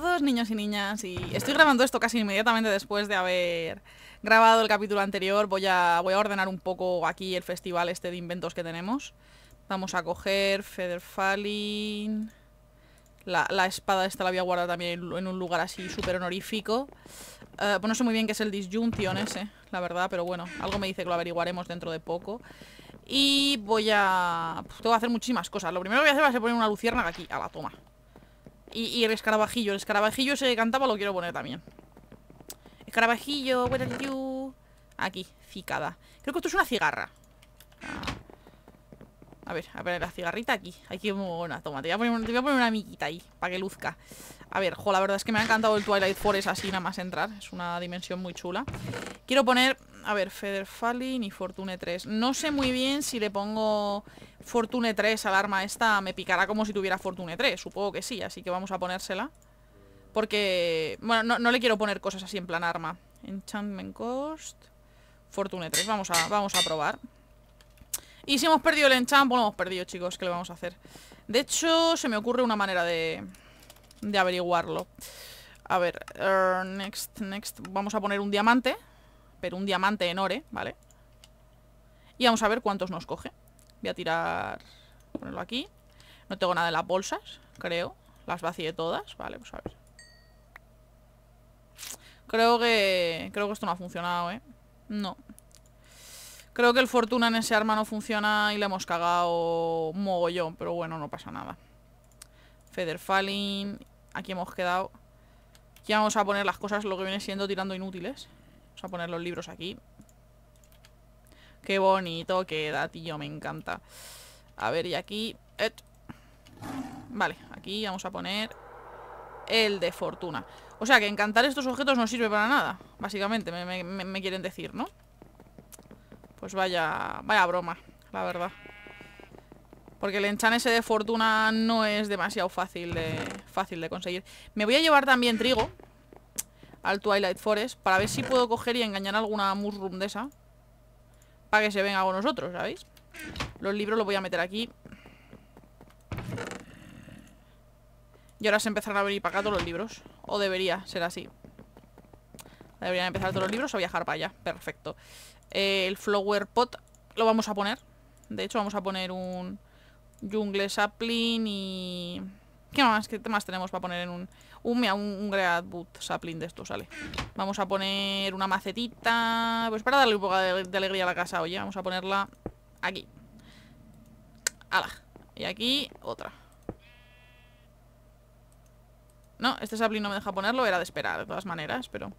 todos, niños y niñas. Y estoy grabando esto casi inmediatamente después de haber grabado el capítulo anterior. Voy a, voy a ordenar un poco aquí el festival este de inventos que tenemos. Vamos a coger Federfalin. La, la espada esta la voy a guardar también en un lugar así súper honorífico. Eh, pues no sé muy bien qué es el Disjunction ese, la verdad, pero bueno, algo me dice que lo averiguaremos dentro de poco. Y voy a... tengo que hacer muchísimas cosas. Lo primero que voy a hacer va a ser poner una luciérnaga aquí, a la toma. Y, el escarabajillo, el escarabajillo que cantaba lo quiero poner también. Escarabajillo, where are you? Aquí, cicada. Creo que esto es una cigarra. Ah. A ver, a ver, la cigarrita aquí. Aquí muy buena. Toma, te voy, a poner, te voy a poner una miquita ahí, para que luzca. A ver, jo, la verdad es que me ha encantado el Twilight Forest así nada más entrar. Es una dimensión muy chula. Quiero poner, a ver, Federfalling y Fortune 3. No sé muy bien si le pongo Fortune 3 al arma esta, me picará como si tuviera Fortune 3. Supongo que sí, así que vamos a ponérsela. Porque, bueno, no, le quiero poner cosas así en plan arma. Enchantment Cost, Fortune 3. Vamos a, vamos a probar. Y si hemos perdido el enchant, pues lo hemos perdido, chicos. ¿Qué le vamos a hacer? De hecho, se me ocurre una manera de, de averiguarlo. A ver, uh, next, next. Vamos a poner un diamante. Pero un diamante en ore, ¿vale? Y vamos a ver cuántos nos coge. Voy a tirar... Ponerlo aquí. No tengo nada en las bolsas, creo. Las vacié todas. Vale, pues a ver. Creo que... Creo que esto no ha funcionado, ¿eh? No. Creo que el Fortuna en ese arma no funciona y le hemos cagado mogollón, pero bueno, no pasa nada. Falling. Aquí hemos quedado. Ya vamos a poner las cosas, lo que viene siendo tirando inútiles. Vamos a poner los libros aquí. Qué bonito queda, tío, me encanta. A ver, y aquí... Vale, aquí vamos a poner el de fortuna. O sea, que encantar estos objetos no sirve para nada, básicamente, me quieren decir, ¿no? Pues vaya, vaya broma, la verdad. Porque el enchan ese de fortuna no es demasiado fácil de, fácil de conseguir. Me voy a llevar también trigo al Twilight Forest para ver si puedo coger y engañar alguna mushroom de esa. Para que se venga con nosotros, ¿sabéis? Los libros los voy a meter aquí. Y ahora se empezarán a venir para acá todos los libros. O debería ser así. Deberían empezar todos los libros o viajar para allá. Perfecto. Eh, el flower pot lo vamos a poner. De hecho, vamos a poner un jungle sapling y... ¿Qué más? ¿Qué más tenemos para poner en un... Un, un, un boot sapling de esto, sale. Vamos a poner una macetita... Pues para darle un poco de, alegría a la casa, oye. Vamos a ponerla aquí. ¡Hala! Y aquí otra. No, este sapling no me deja ponerlo. Era de esperar, de todas maneras, pero...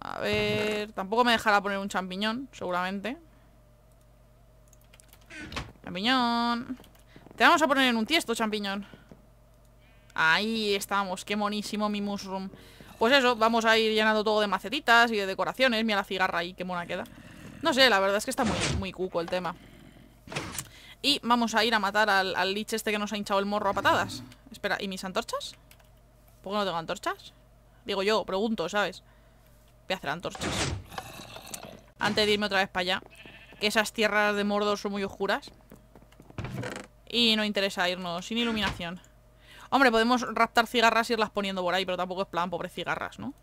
A ver... Tampoco me dejará poner un champiñón, seguramente. Champiñón. Te vamos a poner en un tiesto, champiñón. Ahí estamos. Qué monísimo mi mushroom. Pues eso, vamos a ir llenando todo de macetitas y de decoraciones. Mira la cigarra ahí, qué mona queda. No sé, la verdad es que está muy, muy cuco el tema. Y vamos a ir a matar al, al lich este que nos ha hinchado el morro a patadas. Espera, ¿y mis antorchas? ¿Por qué no tengo antorchas? Digo yo, pregunto, ¿sabes? Voy a hacer antorchas. Antes de irme otra vez para allá. Que esas tierras de Mordor son muy oscuras. Y no interesa irnos sin iluminación. Hombre, podemos raptar cigarras y irlas poniendo por ahí, pero tampoco es plan, pobre cigarras, ¿no?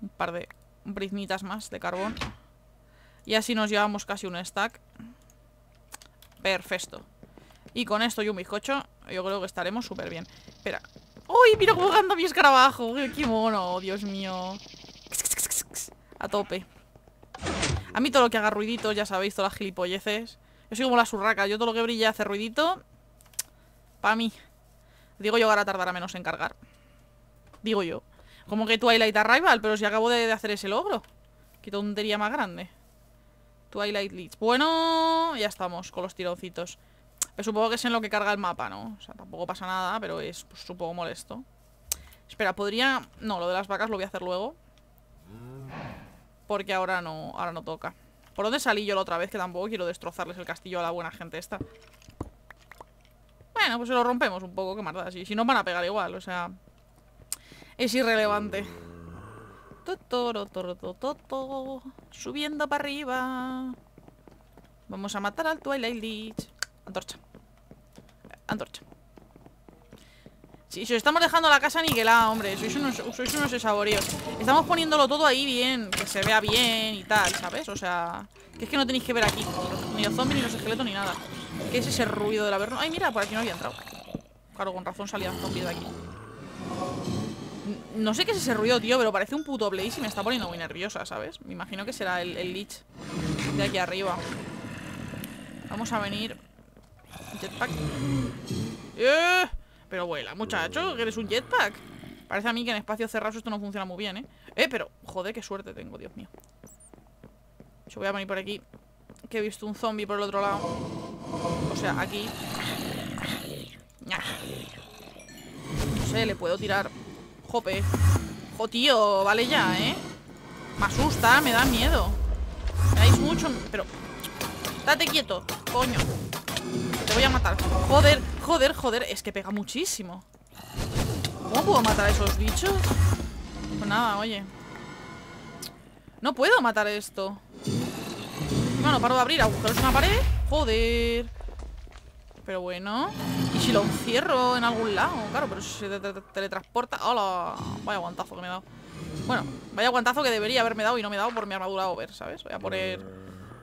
Un par de briznitas más de carbón. Y así nos llevamos casi un stack. Perfecto. Y con esto y un bizcocho, yo creo que estaremos súper bien. Espera. ¡Uy! Mira cómo anda mi escarabajo. ¡Qué mono! Dios mío. A tope. A mí todo lo que haga ruiditos, ya sabéis, todas las gilipolleces. Yo soy como la surraca. Yo todo lo que brilla hace ruidito. Para mí. Digo yo ahora tardará menos en cargar. Digo yo. Como que Twilight Arrival, pero si acabo de, hacer ese logro. Qué tontería más grande. Twilight Leeds. Bueno, ya estamos con los tironcitos. Pero supongo que es en lo que carga el mapa, ¿no? O sea, tampoco pasa nada, pero es pues, supongo molesto. Espera, podría... No, lo de las vacas lo voy a hacer luego. Porque ahora no, ahora no toca. ¿Por dónde salí yo la otra vez? Que tampoco quiero destrozarles el castillo a la buena gente esta. Pues se lo rompemos un poco, qué más Si, si no van a pegar igual, o sea... Es irrelevante. Subiendo para arriba. Vamos a matar al Twilight Lich. Antorcha. Antorcha. Si, si os estamos dejando la casa aniquilada, hombre Sois unos, sois unos saboreos Estamos poniéndolo todo ahí bien Que se vea bien y tal, ¿sabes? O sea... Que es que no tenéis que ver aquí Ni los zombies, ni los esqueletos, ni nada ¿Qué es ese ruido del averno? Ay, mira, por aquí no había entrado Claro, con razón salía un zombie de aquí no sé qué es ese ruido, tío, pero parece un puto Blaze y me está poniendo muy nerviosa, ¿sabes? Me imagino que será el, Lich de aquí arriba. Vamos a venir. Jetpack. ¡Eh! Pero vuela, muchacho, que eres un jetpack. Parece a mí que en espacio cerrado esto no funciona muy bien, ¿eh? Eh, pero, joder, qué suerte tengo, Dios mío. Yo voy a venir por aquí. Que he visto un zombie por el otro lado. O sea, aquí. No sé, le puedo tirar Jope. Jo, tío, vale ya, ¿eh? Me asusta, me da miedo. Me dais mucho... Pero... Date quieto, coño. Te voy a matar. Joder, joder, joder. Es que pega muchísimo. ¿Cómo puedo matar a esos bichos? Pues nada, oye. No puedo matar esto. Bueno, paro de abrir agujeros en la pared. Joder. Pero bueno ¿Y si lo encierro en algún lado? Claro, pero si se teletransporta ¡Hola! Vaya guantazo que me he dado Bueno, vaya guantazo que debería haberme dado Y no me he dado por mi armadura over, ¿sabes? Voy a poner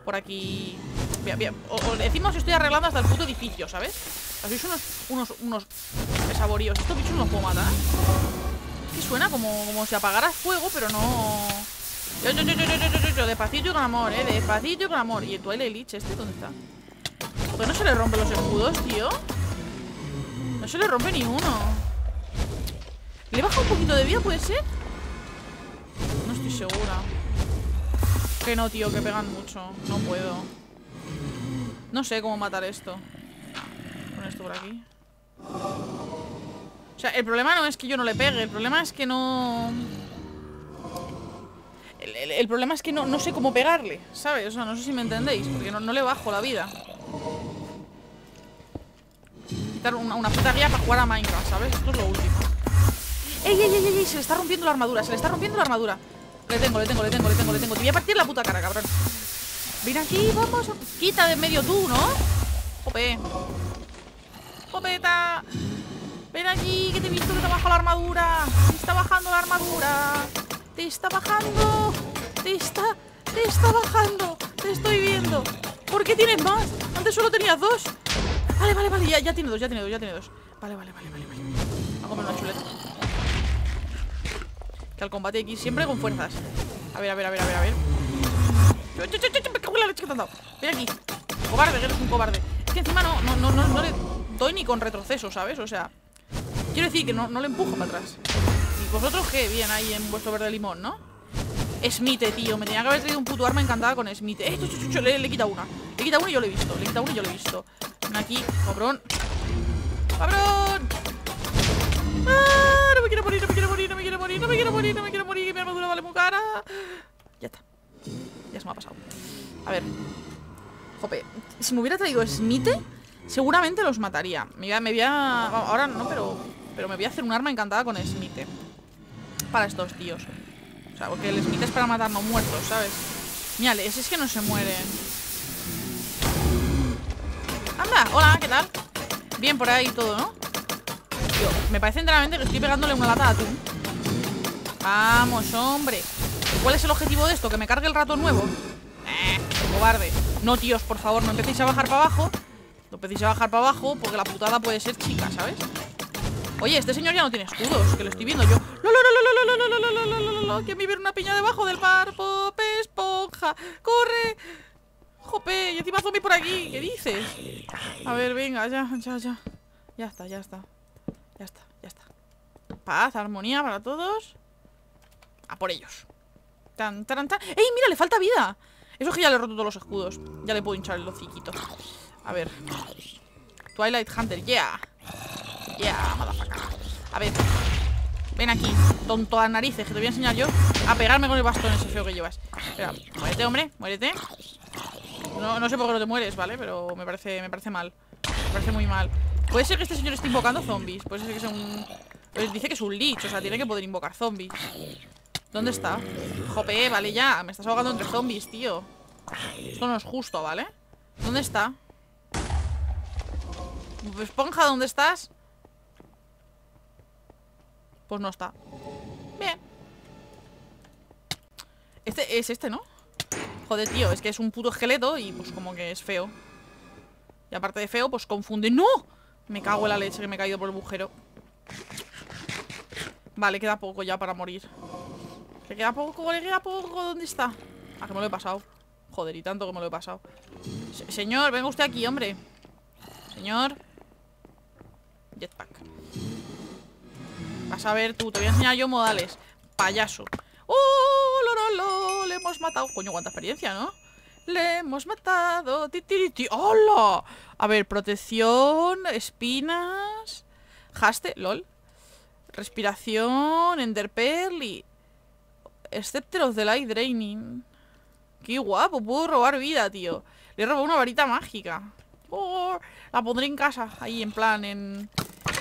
por aquí Bien, bien o, decimos que estoy arreglando hasta el puto edificio, ¿sabes? Sois unos, unos, unos saboríos Estos bichos no los puedo matar Es que suena como, como si apagara fuego Pero no... Yo, yo, yo, yo, yo, yo, yo, despacito y con amor, eh Despacito y con amor ¿Y el Twilight Lich este dónde está? ¿Por qué no se le rompen los escudos, tío? No se le rompe ni uno. ¿Le baja un poquito de vida, puede ser? No estoy segura. Que no, tío, que pegan mucho. No puedo. No sé cómo matar esto. Con esto por aquí. O sea, el problema no es que yo no le pegue El problema es que no... El, problema es que no, no, sé cómo pegarle, ¿sabes? O sea, no sé si me entendéis Porque no, no le bajo la vida Quitar una, una, puta guía para jugar a Minecraft, ¿sabes? Esto es lo último. ¡Ey, ey, ey, ey! Se le está rompiendo la armadura, se le está rompiendo la armadura. Le tengo, le tengo, le tengo, le tengo, le tengo. Te voy a partir la puta cara, cabrón. Ven aquí, vamos Quita de en medio tú, ¿no? Jope. Jopeta. Ven aquí, que te he visto que te baja la armadura. Te está bajando la armadura. Te está bajando. Te está, te está bajando. Te estoy viendo. ¿Por qué tienes más? Antes solo tenías dos Vale, vale, vale, ya, tiene dos, ya tiene dos, ya tiene dos Vale, vale, vale, vale, vale a comer una chuleta Que al combate aquí siempre con fuerzas A ver, a ver, a ver, a ver, a ver Me cago en la leche que te han dado Ven aquí Cobarde, que eres un cobarde Es que encima no, no, no, no, le doy ni con retroceso, ¿sabes? O sea Quiero decir que no, no le empujo para atrás ¿Y vosotros qué? Bien ahí en vuestro verde limón, ¿no? Smite, tío. Me tenía que haber traído un puto arma encantada con Smite. Eh, le, le quita una. Le quita una y yo lo he visto. Le quita una y yo lo he visto. Aquí, cabrón. ¡Cabrón! ¡Ah! No me quiero morir, no me quiero morir, no me quiero morir, no me quiero morir, no me quiero morir. Mi armadura vale muy cara. Ya está. Ya se me ha pasado. A ver. Jope. Si me hubiera traído Smite, seguramente los mataría. Me voy a... Me voy a... Ahora no, pero... Pero me voy a hacer un arma encantada con Smite. Para estos tíos. O sea, porque el Smith es para matar no muertos, ¿sabes? Mira, ese es que no se mueren. Hola, ¿qué tal? Bien por ahí todo, ¿no? Tío, me parece enteramente que estoy pegándole una lata a atún. Vamos, hombre. ¿Cuál es el objetivo de esto? ¿Que me cargue el rato nuevo? Eh, cobarde. No, tíos, por favor, no empecéis a bajar para abajo. No empecéis a bajar para abajo porque la putada puede ser chica, ¿sabes? Oye, este señor ya no tiene escudos, que lo estoy viendo yo. Que me una piña debajo del mar. Esponja. ¡Corre! ¡Jope! Y encima zombie por aquí. ¿Qué dices? A ver, venga, ya, ya, ya. Ya está, ya está. Ya está, ya está. Paz, armonía para todos. A por ellos. Tan, tan, tan. ¡Ey, mira! Le falta vida. Eso es que ya le he roto todos los escudos. Ya le puedo hinchar el hociquito. A ver. Twilight Hunter, yeah. Yeah, motherfucker. A ver. Ven aquí, tonto a narices, que te voy a enseñar yo a pegarme con el bastón ese feo que llevas. Espera, muérete, hombre, muérete. No, no sé por qué no te mueres, ¿vale? Pero me parece, me parece mal. Me parece muy mal. Puede ser que este señor esté invocando zombies. Puede ser que sea un... Pues dice que es un lich, o sea, tiene que poder invocar zombies. ¿Dónde está? Jope, vale ya. Me estás ahogando entre zombies, tío. Esto no es justo, ¿vale? ¿Dónde está? Esponja, ¿dónde estás? Pues no está. Bien. Este es este, ¿no? Joder, tío, es que es un puto esqueleto y pues como que es feo. Y aparte de feo, pues confunde. ¡No! Me cago en la leche que me he caído por el agujero. Vale, queda poco ya para morir. Le queda poco, le queda poco. ¿Dónde está? Ah, que me lo he pasado. Joder, y tanto que me lo he pasado. señor, venga usted aquí, hombre. Señor. Jetpack. Vas a ver tú, te voy a enseñar yo modales. Payaso. ¡Oh! Lo, lo, Hemos matado. Coño, cuánta experiencia, ¿no? Le hemos matado. Ti, ¡Hola! A ver, protección, espinas. Haste, lol. Respiración, enderpearl y... Scepter de Light Draining. Qué guapo, puedo robar vida, tío. Le he robado una varita mágica. Oh, la pondré en casa, ahí en plan, en,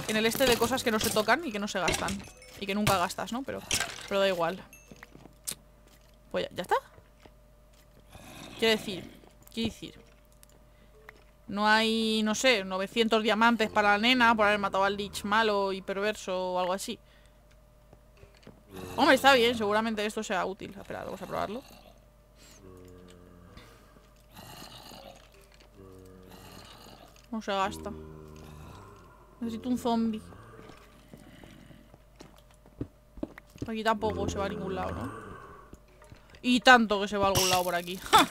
en el este de cosas que no se tocan y que no se gastan. Y que nunca gastas, ¿no? Pero, pero da igual. Pues ya, ¿ya está. Quiero decir, quiero decir. No hay, no sé, 900 diamantes para la nena por haber matado al Lich malo y perverso o algo así. Hombre, está bien, seguramente esto sea útil. Espera, vamos a probarlo. No se gasta. Necesito un zombie. Aquí tampoco se va a ningún lado, ¿no? Y tanto que se va a algún lado por aquí. ¡Ja!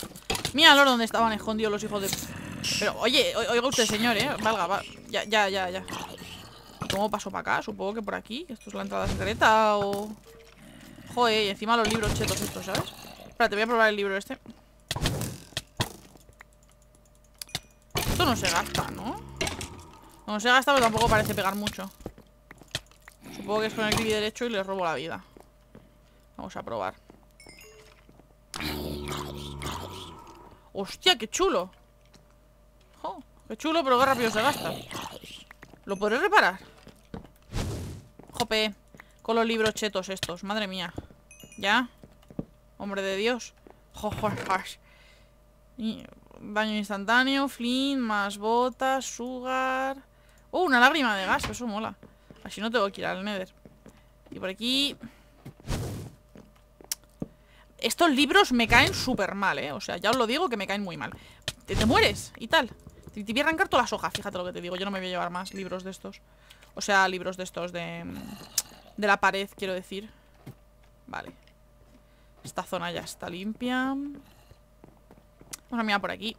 Míralo donde estaban escondidos los hijos de... Pero, oye, oiga usted, señor, ¿eh? Valga, va. Ya, ya, ya, ya. ¿Cómo paso para acá? Supongo que por aquí. Esto es la entrada secreta o... Joder, y encima los libros chetos estos, ¿sabes? Espérate, voy a probar el libro este. Esto no se gasta, ¿no? No se gasta, pero tampoco parece pegar mucho. Supongo que es con el clic derecho y le robo la vida. Vamos a probar. ¡Hostia, qué chulo! qué chulo, pero qué rápido se gasta. ¿Lo podré reparar? Jope. Con los libros chetos estos, madre mía. ¿Ya? Hombre de Dios. Baño instantáneo, flint, más botas, sugar. ¡Oh, una lágrima de gas! Eso mola. Así no tengo que ir al nether. Y por aquí... Estos libros me caen súper mal, ¿eh? O sea, ya os lo digo que me caen muy mal. Te, te mueres y tal. Te, te, voy a arrancar todas las hojas, fíjate lo que te digo. Yo no me voy a llevar más libros de estos. O sea, libros de estos de... De la pared, quiero decir Vale Esta zona ya está limpia Vamos a mirar por aquí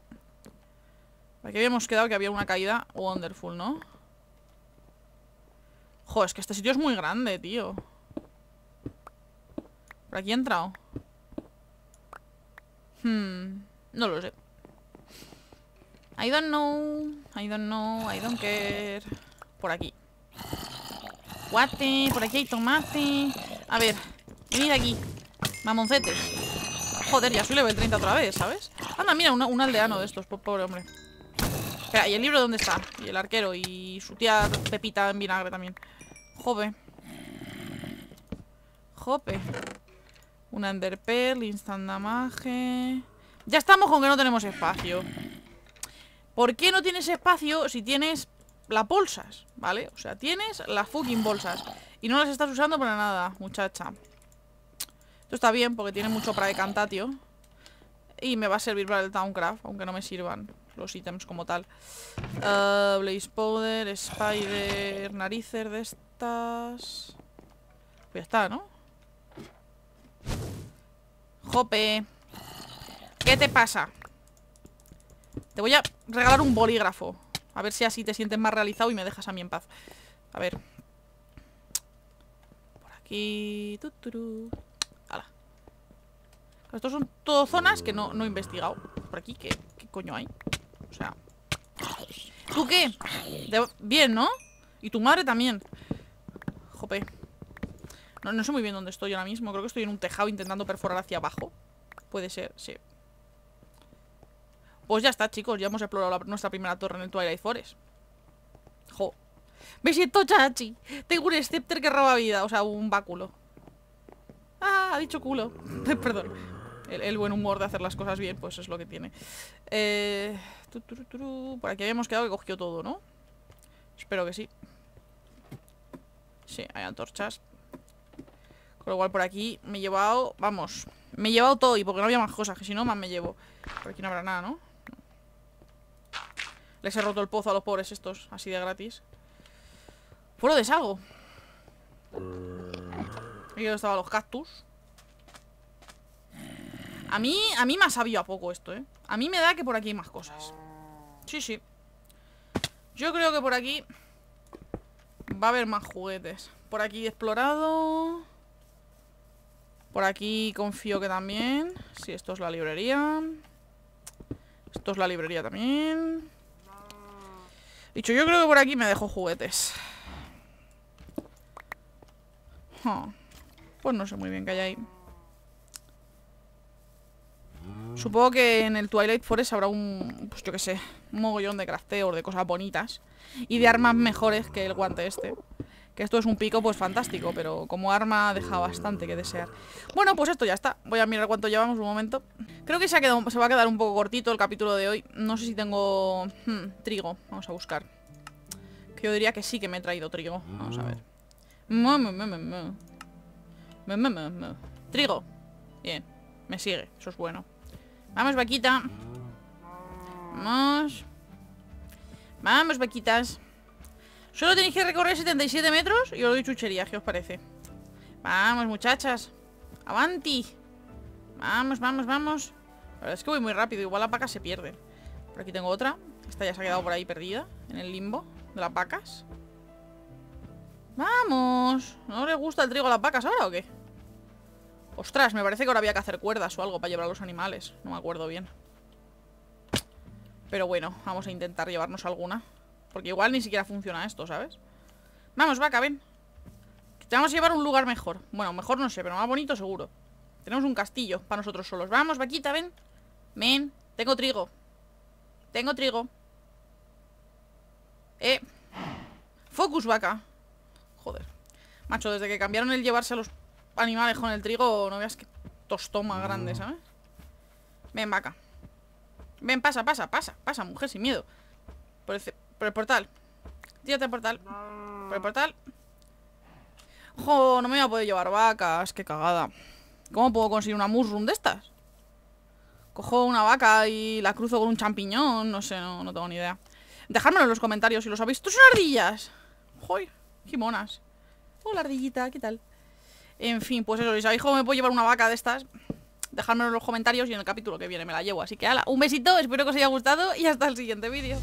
Aquí habíamos quedado que había una caída Wonderful, ¿no? Joder, es que este sitio es muy grande, tío ¿Por aquí he entrado? Hmm, no lo sé. I don't know I don't know, I don't care. Por aquí. Guate, por aquí hay tomate. A ver, venid aquí. Mamoncetes. Joder, ya soy level 30 otra vez, ¿sabes? Anda, mira, un aldeano de estos, pobre hombre. Espera, ¿y el libro dónde está? Y el arquero y su tía Pepita en vinagre también. Jope. Jope Una enderpearl, instant damage Ya estamos con que no tenemos espacio. ¿Por qué no tienes espacio si tienes las bolsas, ¿vale? O sea, tienes las fucking bolsas Y no las estás usando para nada, muchacha. Esto está bien porque tiene mucho para decantar, tío Y me va a servir para el Towncraft Aunque no me sirvan los ítems como tal. Uh, Blaze Powder, Spider, narices de estas. Pues ya está, ¿no? Jope ¿Qué te pasa? Te voy a regalar un bolígrafo a ver si así te sientes más realizado y me dejas a mí en paz. A ver. Por aquí. Tuturu. Estos son todas zonas que no, he investigado. Por aquí, ¿qué, coño hay? O sea... ¿Tú qué? Bien, ¿no? Y tu madre también. Jope. No, no sé muy bien dónde estoy ahora mismo. Creo que estoy en un tejado intentando perforar hacia abajo. Puede ser, sí. Pues ya está, chicos, ya hemos explorado nuestra primera torre en el Twilight Forest. Jo. Me siento chachi. Tengo un scepter que roba vida, o sea, un báculo. Ah, ha dicho culo. Perdón. El, buen humor de hacer las cosas bien, pues es lo que tiene. Eh, Por aquí habíamos quedado que cogió todo, ¿no? Espero que sí. Sí, hay antorchas. Con lo cual por aquí me he llevado... Vamos, me he llevado todo y porque no había más cosas, que si no más me llevo. Por aquí no habrá nada, ¿no? Les he roto el pozo a los pobres estos, así de gratis. Fuera de salgo. Aquí donde estaban los cactus. A mí, a mí me ha sabido a poco esto, ¿eh? A mí me da que por aquí hay más cosas. Sí, sí. Yo creo que por aquí va a haber más juguetes. Por aquí explorado. Por aquí confío que también. Sí, esto es la librería. Esto es la librería también. Dicho, yo creo que por aquí me dejo juguetes. Pues no sé muy bien qué hay ahí. Supongo que en el Twilight Forest habrá un, pues yo qué sé, un mogollón de crafteos, de cosas bonitas y de armas mejores que el guante este. Que esto es un pico pues fantástico, pero como arma deja bastante que desear. Bueno, pues esto ya está. Voy a mirar cuánto llevamos un momento. Creo que se, ha quedado, se va a quedar un poco cortito el capítulo de hoy. No sé si tengo hmm, trigo. Vamos a buscar. Que yo diría que sí que me he traído trigo. Vamos a ver. Trigo. Bien. Me sigue. Eso es bueno. Vamos, vaquita. Vamos. Vamos, vaquitas. Solo tenéis que recorrer 77 metros y os doy chuchería, ¿qué os parece? Vamos, muchachas. Avanti. Vamos, vamos, vamos. La verdad es que voy muy rápido, igual las vacas se pierden. Por aquí tengo otra. Esta ya se ha quedado por ahí perdida, en el limbo de las vacas. ¡Vamos! ¿No le gusta el trigo a las vacas ahora o qué? Ostras, me parece que ahora había que hacer cuerdas o algo para llevar a los animales. No me acuerdo bien. Pero bueno, vamos a intentar llevarnos alguna. Porque igual ni siquiera funciona esto, ¿sabes? Vamos, vaca, ven. te vamos a llevar a un lugar mejor. Bueno, mejor no sé, pero más bonito seguro. Tenemos un castillo para nosotros solos. Vamos, vaquita, ven. Ven, tengo trigo. Tengo trigo. Eh. Focus, vaca. Joder. Macho, desde que cambiaron el llevarse a los animales con el trigo, no veas que tostón más grande, ¿sabes? Ven, vaca. Ven, pasa, pasa, pasa, pasa, mujer, sin miedo. Por el, por el portal. Tírate al portal. Por el portal. Jo, no me voy a poder llevar vacas, qué cagada. ¿Cómo puedo conseguir una mushroom de estas? Cojo una vaca y la cruzo con un champiñón, no sé, no, tengo ni idea. Dejádmelo en los comentarios si lo sabéis. ¡Tú son ardillas! ¡Joy! ¡Qué monas! Hola, ardillita, ¿qué tal? En fin, pues eso, si sabéis cómo me puedo llevar una vaca de estas, dejadmelo en los comentarios y en el capítulo que viene me la llevo. Así que, ala, un besito, espero que os haya gustado y hasta el siguiente vídeo.